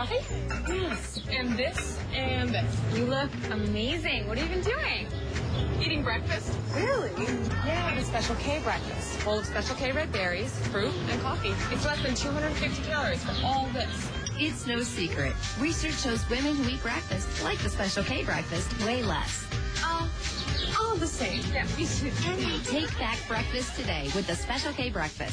Coffee? Yes. And this and this. You look amazing. What have you been doing? Eating breakfast? Really? Yeah, the Special K breakfast. Full of Special K red berries, fruit, and coffee. It's less than 250 calories for all this. It's no secret. Research shows women who eat breakfast, like the Special K breakfast, weigh less. Oh, all the same. Yeah, we should. Take back breakfast today with the Special K breakfast.